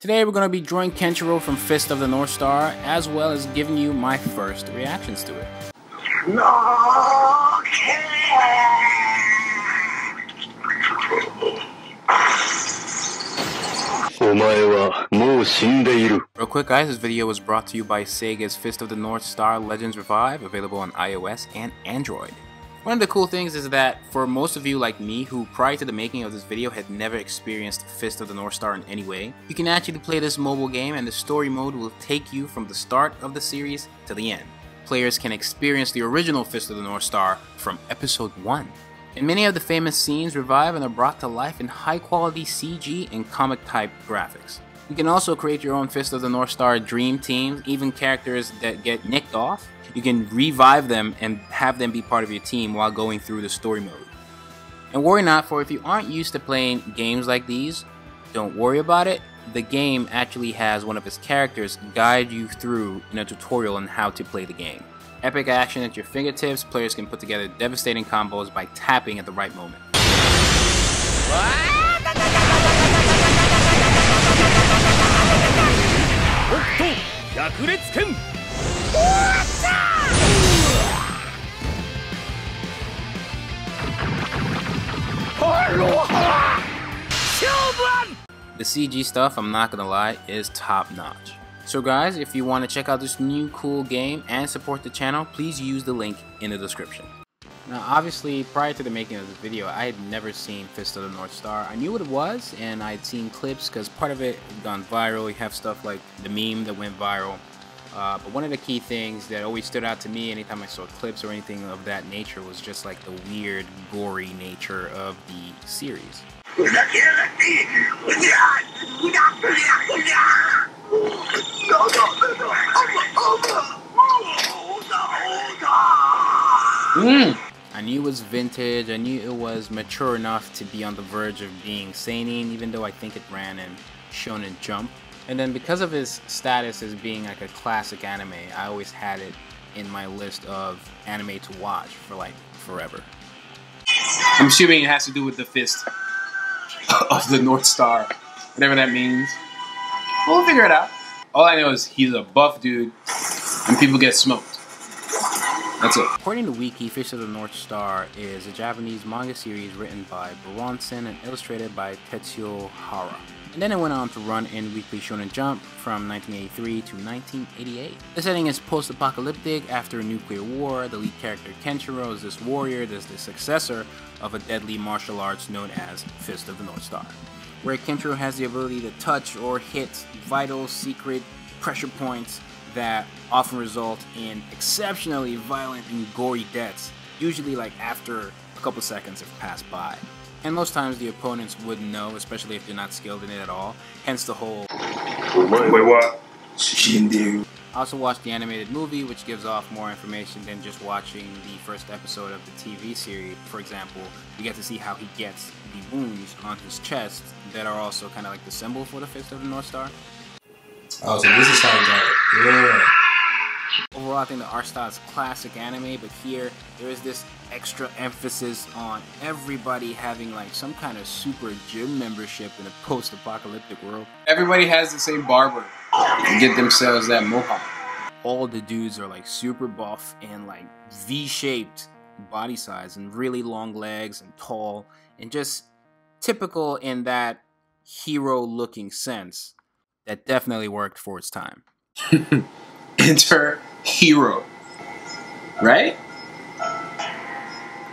Today we're going to be drawing Kenshiro from Fist of the North Star, as well as giving you my first reactions to it. No! Real quick guys, this video was brought to you by Sega's Fist of the North Star Legends Revive, available on iOS and Android. One of the cool things is that for most of you like me who prior to the making of this video had never experienced Fist of the North Star in any way, you can actually play this mobile game and the story mode will take you from the start of the series to the end. Players can experience the original Fist of the North Star from episode 1. And many of the famous scenes revive and are brought to life in high quality CG and comic type graphics. You can also create your own Fist of the North Star dream teams, even characters that get nicked off you can revive them and have them be part of your team while going through the story mode. And worry not, for if you aren't used to playing games like these, don't worry about it. The game actually has one of its characters guide you through in a tutorial on how to play the game. Epic action at your fingertips, players can put together devastating combos by tapping at the right moment. The CG stuff, I'm not gonna lie, is top notch. So guys, if you want to check out this new cool game and support the channel, please use the link in the description. Now obviously, prior to the making of this video, I had never seen Fist of the North Star. I knew what it was, and I had seen clips because part of it had gone viral. You have stuff like the meme that went viral. Uh, but one of the key things that always stood out to me anytime I saw clips or anything of that nature was just like the weird, gory nature of the series. Mm. I knew it was vintage, I knew it was mature enough to be on the verge of being seinen, even though I think it ran in Shonen Jump. And then because of his status as being like a classic anime, I always had it in my list of anime to watch for like forever. I'm assuming it has to do with the fist of the North Star, whatever that means. We'll figure it out. All I know is he's a buff dude, and people get smoked. That's it. According to Wiki, Fist of the North Star is a Japanese manga series written by Buronson and illustrated by Tetsuo Hara. And then it went on to run in Weekly Shonen Jump from 1983 to 1988. The setting is post-apocalyptic after a nuclear war. The lead character Kenshiro is this warrior that's the successor of a deadly martial arts known as Fist of the North Star, where Kenshiro has the ability to touch or hit vital secret pressure points that often result in exceptionally violent and gory deaths, usually like after a couple seconds have passed by. And most times the opponents wouldn't know, especially if they're not skilled in it at all. Hence the whole. Wait, what? I also watched the animated movie, which gives off more information than just watching the first episode of the TV series. For example, you get to see how he gets the wounds on his chest that are also kind of like the symbol for the Fist of the North Star. Oh, so this is how he got it. Yeah. Overall, I think the art style is classic anime, but here there is this extra emphasis on everybody having like some kind of super gym membership in a post-apocalyptic world. Everybody has the same barber to get themselves that mohawk. All the dudes are like super buff and like V-shaped body size and really long legs and tall and just typical in that hero-looking sense that definitely worked for its time. Enter hero. Right?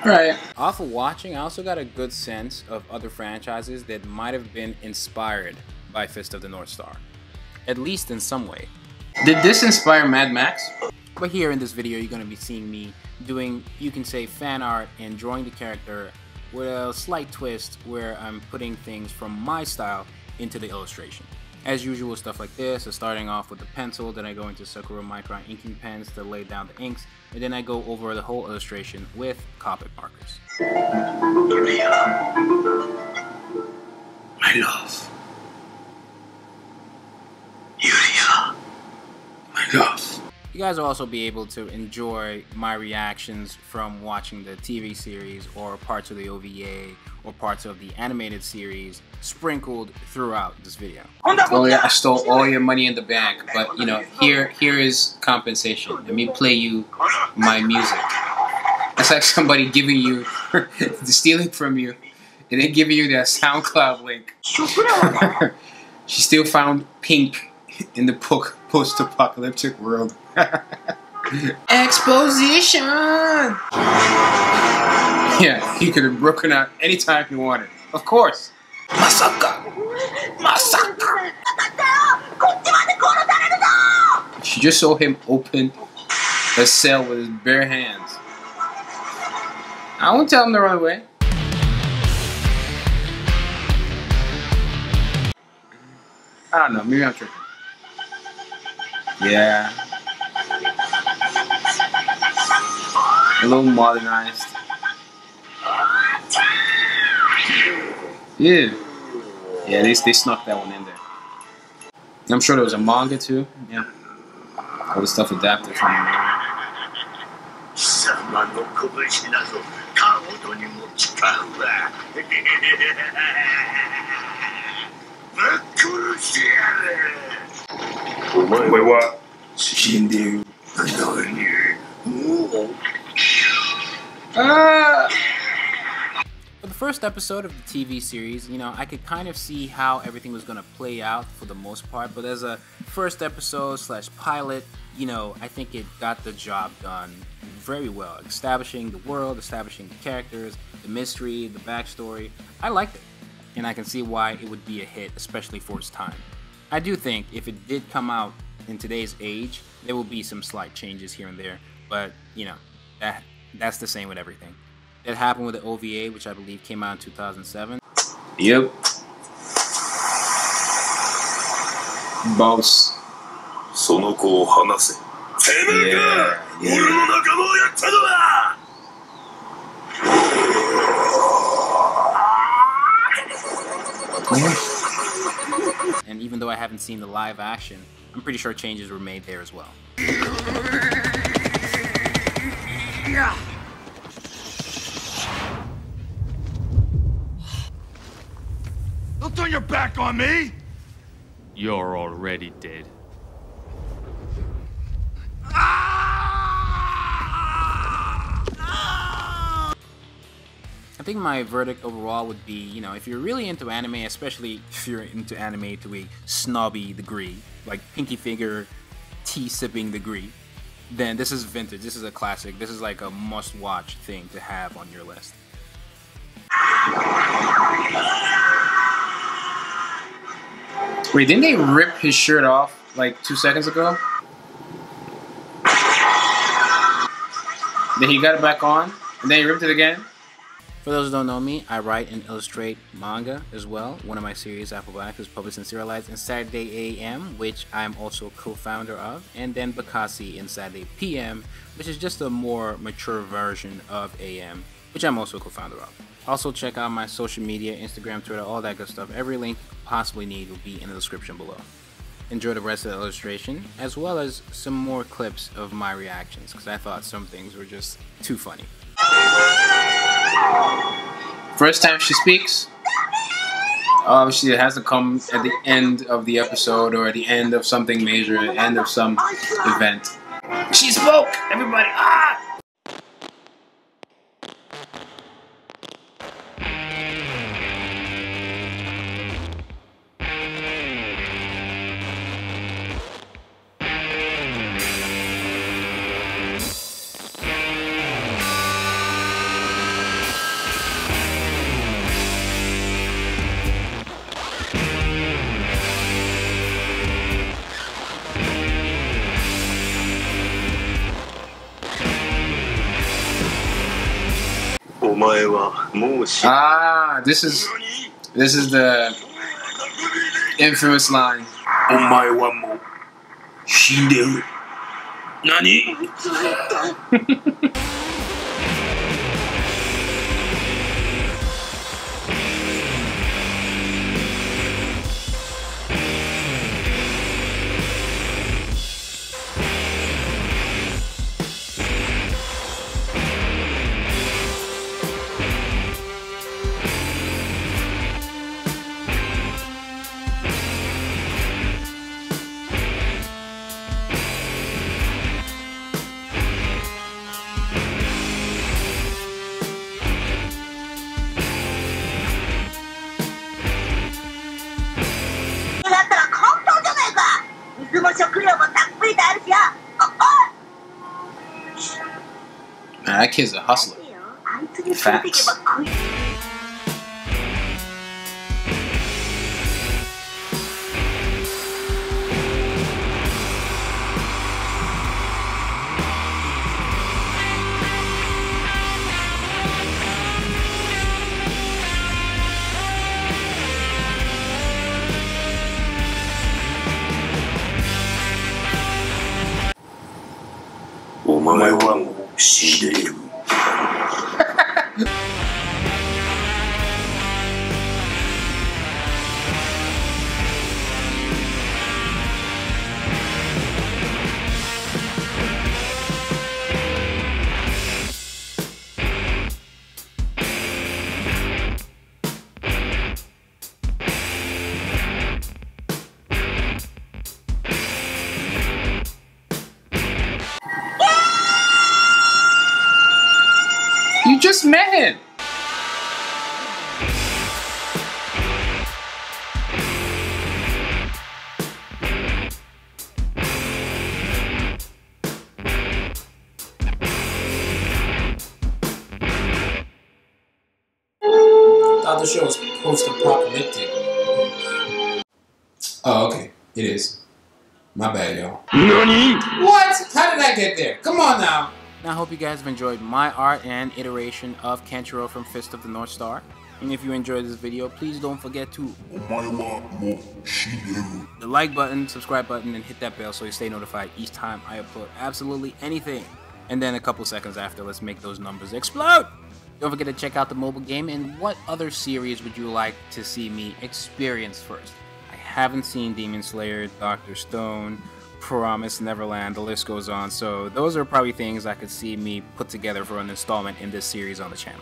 Right. Off of watching, I also got a good sense of other franchises that might have been inspired by Fist of the North Star. At least in some way. Did this inspire Mad Max? But here in this video, you're going to be seeing me doing, you can say, fan art and drawing the character with a slight twist where I'm putting things from my style into the illustration. As usual, stuff like this, so starting off with the pencil, then I go into Sakura Micron inking pens to lay down the inks, and then I go over the whole illustration with Copic markers. My love. Yuria. My love. You guys will also be able to enjoy my reactions from watching the TV series or parts of the OVA or parts of the animated series sprinkled throughout this video. Oh yeah, I stole all your money in the bank, but you know, here here is compensation. Let me play you my music. It's like somebody giving you, stealing from you, and then giving you that SoundCloud link. she still found pink in the post-apocalyptic world. Exposition! Yeah, he could have broken out anytime he wanted. Of course. Masaka! Masaka! She just saw him open a cell with his bare hands. I won't tell him to run away. I don't know, maybe I'm tripping. Yeah. A little modernized. Yeah. Yeah, they, they snuck that one in there. I'm sure there was a manga too. Yeah. All the stuff adapted from the manga. 貴様の拳などかほどにも使うわぶっ殺してやるお前は死んでいる何も first episode of the TV series, you know, I could kind of see how everything was going to play out for the most part, but as a first episode slash pilot, you know, I think it got the job done very well, establishing the world, establishing the characters, the mystery, the backstory. I liked it, and I can see why it would be a hit, especially for its time. I do think if it did come out in today's age, there will be some slight changes here and there, but you know, that that's the same with everything. That happened with the OVA, which I believe came out in 2007. Yep. Boss. その子を離せてめえが Yeah, 俺 yeah. の仲間をやったのは And even though I haven't seen the live action, I'm pretty sure changes were made there as well. Don't Turn your back on me! You're already dead. I think my verdict overall would be, you know, if you're really into anime, especially if you're into anime to a snobby degree, like Pinky Finger tea sipping degree, then this is vintage. This is a classic. This is like a must watch thing to have on your list. Wait, didn't they rip his shirt off like two seconds ago? Then he got it back on, and then he ripped it again. For those who don't know me, I write and illustrate manga as well. One of my series, Apple Black, is published and serialized in Saturday AM, which I'm also co-founder of, and then Bacassi in Saturday PM, which is just a more mature version of AM, which I'm also co-founder of. Also check out my social media, Instagram, Twitter, all that good stuff. Every link possibly need will be in the description below. Enjoy the rest of the illustration, as well as some more clips of my reactions, because I thought some things were just too funny. First time she speaks. Obviously, it has to come at the end of the episode or at the end of something major, at the end of some event. She spoke! Everybody, ah! " 前はもう死ん Ah, this is this is the infamous line. お前はもう死んでる何 kid's a hustler. Facts. Мой вам сидит. You just met him. thought the show was post-apocalyptic. Oh, okay. It is. My bad, y'all. What? How did I get there? Come on now. Now I hope you guys have enjoyed my art and iteration of Kenshiro from Fist of the North Star. And if you enjoyed this video, please don't forget to the like button, subscribe button, and hit that bell so you stay notified each time I upload absolutely anything. And then a couple seconds after, let's make those numbers explode! Don't forget to check out the mobile game and what other series would you like to see me experience first? I haven't seen Demon Slayer, Doctor Stone, Promise Neverland, the list goes on, so those are probably things I could see me put together for an installment in this series on the channel.